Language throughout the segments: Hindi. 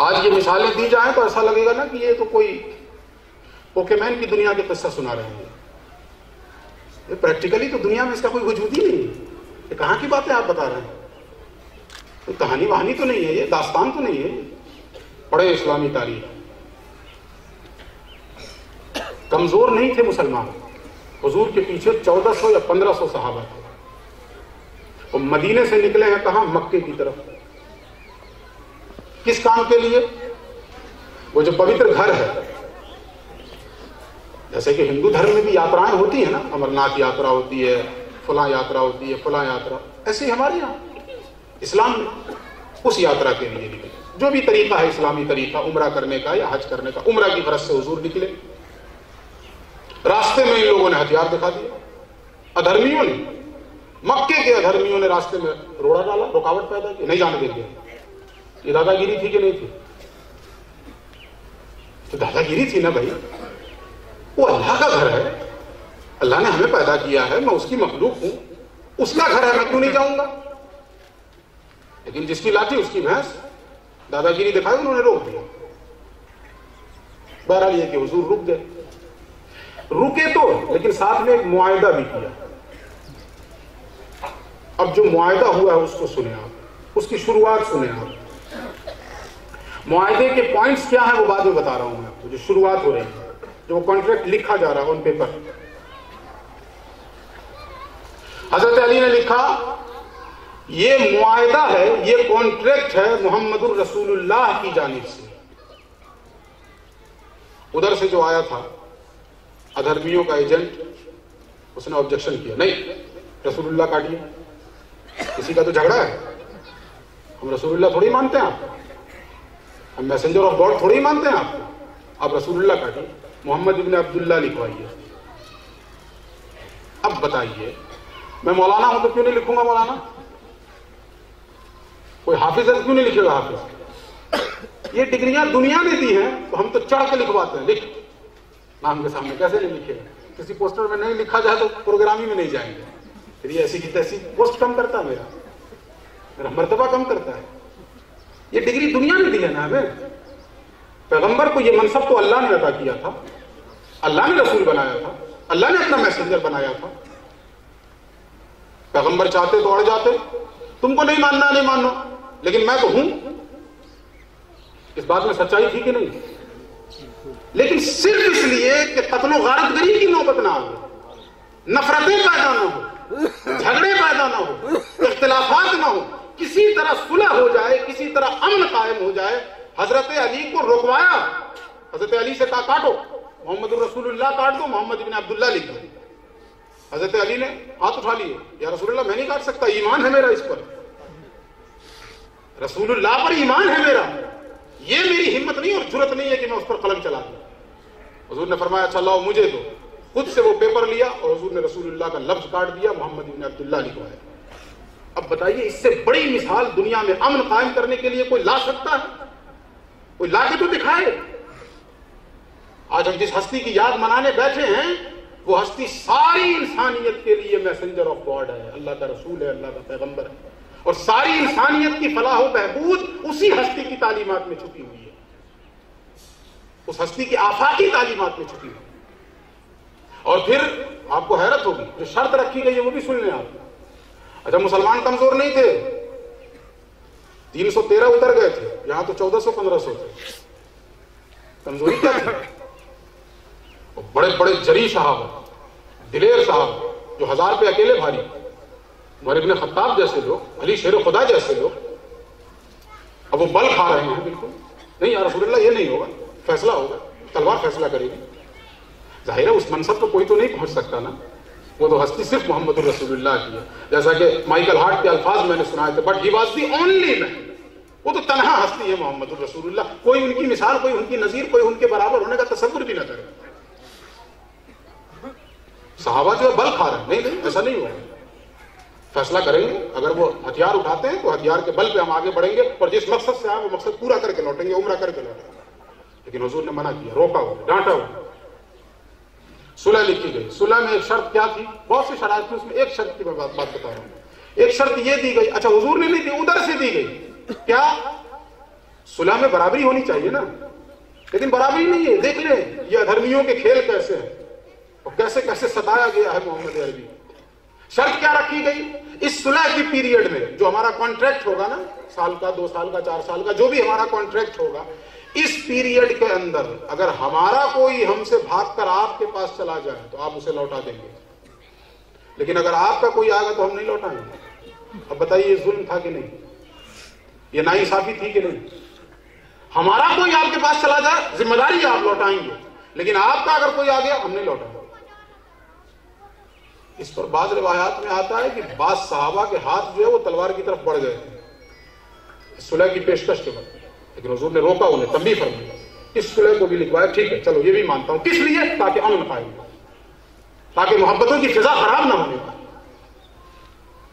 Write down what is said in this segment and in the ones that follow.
आज ये मिसालें दी जाएँ तो ऐसा लगेगा ना कि ये तो कोई पोकेमैन की दुनिया के किस्सा सुना रहे हैं। ये प्रैक्टिकली तो दुनिया में इसका कोई वजूद ही नहीं ये कहाँ की बातें आप बता रहे हैं? तो कहानी वहानी तो नहीं है, ये दास्तान तो नहीं है। पढ़े इस्लामी तारीख। कमज़ोर नहीं थे मुसलमान। हजूर के पीछे 1400 या 1500 सहाबा थे। और मदीने से निकले हैं कहा? मक्के की तरफ़। किस काम के लिए? वो जो पवित्र घर है। जैसे कि हिंदू धर्म में भी यात्राएँ होती है ना, अमरनाथ यात्रा होती है, फला यात्रा होती है, फला यात्रा, ऐसे ही हमारे यहाँ, इस्लाम में, उस यात्रा के लिए निकले। जो भी तरीका है, इस्लामी तरीका, उम्र करने का या हज करने का, उम्र की गरज से हजूर निकले। रास्ते में इन लोगों ने हथियार दिखा दिया अधर्मियों ने, मक्के के अधर्मियों ने रास्ते में रोड़ा डाला, रुकावट पैदा की, नहीं जाने देंगे। ये दादागिरी थी कि नहीं थी? तो दादागिरी थी ना भाई। वो अल्लाह का घर है। अल्लाह ने हमें पैदा किया है, मैं उसकी मखलूक हूँ। उसका घर है, मैं क्यों नहीं जाऊँगा? लेकिन जिसकी लाठी, उसकी भैंस। दादागिरी दिखाई, उन्होंने रोक दिया। बहरहाल ये कि हुजूर रुक गए। रुके तो लेकिन साथ में एक मुआयदा भी किया। अब जो मुआयदा हुआ है, उसको सुने आप। उसकी शुरुआत सुने आप। मुआयदे के पॉइंट्स क्या है वो बाद में बता रहा हूँ मैं आपको, जो शुरुआत हो रही है, जो कॉन्ट्रैक्ट लिखा जा रहा है ऑन पेपर हज़रत अली ने लिखा, ये मुआदा है, ये कॉन्ट्रैक्ट है मोहम्मद रसूलुल्लाह की जानिब से। उधर से जो आया था, अधर्मियों का एजेंट, उसने ऑब्जेक्शन किया, नहीं, रसूलुल्लाह काटिए, किसी का तो झगड़ा है, हम रसूलुल्लाह थोड़ी मानते हैं आप। हम मैसेंजर ऑफ़ गॉड थोड़ी मानते हैं आप? आप रसूलुल्लाह काटिए मोहम्मद इब्न अब्दुल्ला लिखवाइए। अब बताइए, मैं मौलाना हूँ तो क्यों नहीं लिखूँगा मौलाना? कोई हाफिज है तो क्यों नहीं लिखेगा हाफिज? ये डिग्रियाँ दुनिया ने दी हैं तो हम तो चढ़ के लिखवाते हैं, लिख। नाम के सामने कैसे नहीं लिखेगा किसी पोस्टर में नहीं लिखा जाए तो प्रोग्रामी में नहीं जाएँगे। फिर ये ऐसी की तैसी पोस्ट कम करता है मेरा। मेरा मरतबा कम करता है। ये डिग्री दुनिया ने दी है ना हमें पैगंबर को ये मनसब तो अल्लाह ने अदा किया था। अल्लाह ने रसूल बनाया था। अल्लाह ने अपना मैसेंजर बनाया था। पैगंबर चाहते तो अड़ जाते। तुमको नहीं मानना, नहीं मानो लेकिन मैं तो हूँ। इस बात में सच्चाई थी कि नहीं? लेकिन सिर्फ़ इसलिए कि कत्लो गारतगरी की नौबत ना हो। नफरतें पैदा ना हो। झगड़े पैदा ना हो, इख्तलाफात ना हो, किसी तरह सुलह हो जाए, किसी तरह अमन कायम हो जाए, हज़रत अली को रोकवाया। हज़रत अली से कहा, काटो मोहम्मद रसूलुल्लाह काट दो, मोहम्मद बिन अब्दुल्ला लिख दो। हज़रत अली ने हाथ उठा लिए, या रसूलुल्लाह, मैं नहीं काट सकता, ईमान है मेरा इस पर। रसूलुल्लाह पर ईमान है मेरा। ये मेरी हिम्मत नहीं और ज़रूरत नहीं है कि मैं उस पर कलम चला दूँ। हजूर ने फरमाया अच्छा लाओ मुझे दो। खुद से वो पेपर लिया और हजूर ने रसूलुल्लाह का लफ्ज काट दिया, मोहम्मद बिन अब्दुल्ला लिखवाया। अब बताइए, इससे बड़ी मिसाल दुनिया में अमन कायम करने के लिए कोई ला सकता है? कोई ला के तो दिखाए? आज हम जिस हस्ती की याद मनाने बैठे हैं, वो हस्ती सारी इंसानियत के लिए मैसेंजर ऑफ़ गॉड है। अल्लाह का रसूल है, अल्लाह का पैगंबर है। और सारी इंसानियत की फलाह बहबूद उसी हस्ती की तालीमात में छुपी हुई है। उस हस्ती की आफाकी तालीमत में छुपी हुई और फिर आपको हैरत होगी, जो शर्त रखी गई है वो भी सुन लें आप। अच्छा मुसलमान कमज़ोर नहीं थे। 313 उतर गए थे, यहाँ तो 1400 1500 थे। कमज़ोरी क्या थी? और बड़े बड़े जरी साहब, दिलेर साहब, जो हज़ार पे अकेले भारी उमर इब्न खत्ताब जैसे लोग, अली शेर खुदा जैसे लोग, अब वो बल खा रहे हैं, बिल्कुल। नहीं यार रसूलुल्लाह, ये नहीं होगा, फैसला होगा, तलवार फैसला करेगी। ज़ाहिर है उस मनसब पर कोई तो नहीं पहुँच सकता ना। वो तो हस्ती सिर्फ़ मोहम्मद रसूलुल्लाह की है। जैसा कि माइकल हार्ट के अल्फाज मैंने सुनाए थे but he was the only man वो तो तनहा हस्ती है मोहम्मद रसूलुल्लाह। कोई उनकी मिसाल, कोई उनकी नजीर, कोई उनके बराबर होने का तस्वुर भी ना करे। सहाबा जो है बल खा रहे नहीं नहीं, ऐसा नहीं होगा फैसला करेंगे। अगर वो हथियार उठाते हैं तो हथियार के बल पे हम आगे बढ़ेंगे और जिस मकसद से आए, वो मकसद पूरा करके लौटेंगे, उम्र करके लौटेंगे। लेकिन हजूर ने मना किया, रोका हुआ, डांटा हुआ। सुलह लिखी गई। सुलह में एक शर्त क्या थी? बहुत सी शराब थी उसमें एक शर्त की मैं बात, बात बता रहा हूँ। एक शर्त ये दी गई अच्छा हजूर ने नहीं दी उधर से दी गई। क्या? सुलह में बराबरी होनी चाहिए ना। लेकिन बराबरी नहीं है देख ले ये अधर्मियों के खेल कैसे हैं? और कैसे कैसे सताया गया है मोहम्मद अरबी? शर्त क्या रखी गई? इस सुलह की पीरियड में, जो हमारा कॉन्ट्रैक्ट होगा ना, साल का, दो साल का, चार साल का, जो भी हमारा कॉन्ट्रैक्ट होगा, इस पीरियड के अंदर, अगर हमारा कोई हमसे भागकर आपके पास चला जाए तो आप उसे लौटा देंगे। लेकिन अगर आपका कोई आएगा तो हम नहीं लौटाएँगे। अब बताइए जुल्म था कि नहीं? ये नाइंसाफी थी कि नहीं? हमारा कोई आपके पास चला जाए, ज़िम्मेदारी आप लौटाएँगे। लेकिन आपका अगर कोई आ गया, हम नहीं लौटाएँगे। इस पर बाद रिवायात में आता है कि बाद साहबा के हाथ जो है वो तलवार की तरफ़ बढ़ गए। सुलह की पेशकश के वक्त लेकिन हजूर ने रोका उन्हें, तंबी फरमाया इस सुलह को भी लिखवाया, ठीक है, चलो, ये भी मानता हूँ। किस लिए? ताकि अमन पाएँगे ताकि मोहब्बतों की फिजा खराब ना होने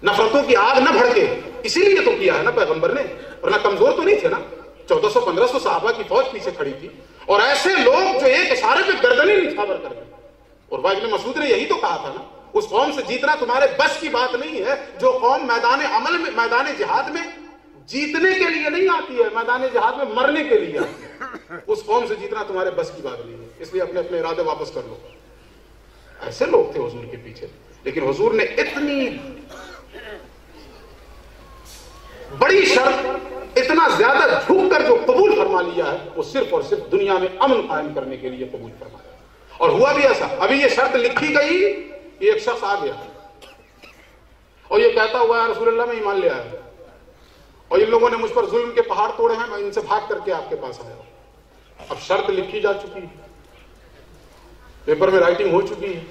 नफरतों की आग न भड़के। इसीलिए तो किया है ना पैगंबर ने। और ना कमज़ोर तो नहीं थे ना। चौदह सौ, पंद्रह सौ साहबा की फौज पीछे खड़ी थी। और ऐसे लोग जो एक इशारे पे गर्दने निछावर कर गए और वाइब मसूद ने यही तो कहा था ना उस कौम से जीतना तुम्हारे बस की बात नहीं है, जो कौम मैदान अमल में, मैदान जिहाद में जीतने के लिए नहीं आती है, मैदान जिहाद में मरने के लिए आती है। उस कौम से जीतना तुम्हारे बस की बात नहीं है, इसलिए अपने अपने इरादे वापस कर लो। ऐसे लोग थे हजूर के पीछे, लेकिन हजूर ने इतनी बड़ी शर्त, इतना ज़्यादा झुक कर जो कबूल फरमा लिया है, वो सिर्फ़ और सिर्फ़ दुनिया में अमन कायम करने के लिए कबूल फरमाया और हुआ भी ऐसा, अभी ये शर्त लिखी गई एक शख्स आ गया। और ये कहता हुआ है रसूल में ईमान ले आया और इन लोगों ने मुझ पर जुल्म के पहाड़ तोड़े हैं, मैं इनसे भाग करके आपके पास आया अब शर्त लिखी जा चुकी है। पेपर में राइटिंग हो चुकी है।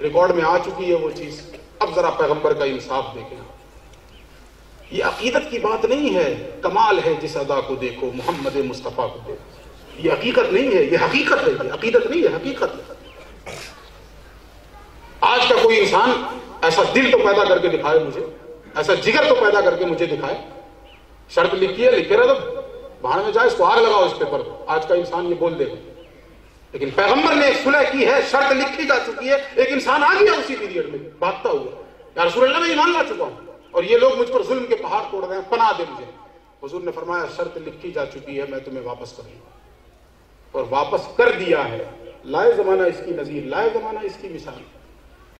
रिकॉर्ड में आ चुकी है वो चीज़। अब जरा पैगंबर का इंसाफ देखें। ये अकीदत की बात नहीं है, कमाल है जिस अदा को देखो, मोहम्मद मुस्तफ़ा को देखो। ये हकीकत नहीं है, ये हकीकत है, ये अकीदत नहीं है, हकीकत है। कोई इंसान ऐसा दिल तो पैदा करके दिखाए मुझे, ऐसा जिगर तो पैदा करके मुझे दिखाए। शर्त लिखी है, लिखे रहे। तो भाड़ में जाए, इसको आग लगाओ, इस पेपर को। आज का इंसान ये बोल देगा। लेकिन पैगंबर ने सुलह की है, शर्त लिखी जा चुकी है, एक इंसान आ गया उसी पीरियड में, भागता हुआ। यार रसूल में ईमान ला चुका हूँ, और ये लोग मुझ पर जुल्म के पहाड़ तोड़ रहे हैं पना दे मुझे। हजूर ने फरमाया, शर्त लिखी जा चुकी है, मैं तुम्हें वापस करूँगा और वापस कर दिया है। लाए जमाना इसकी नजीर, लाए जमाना इसकी मिसाल।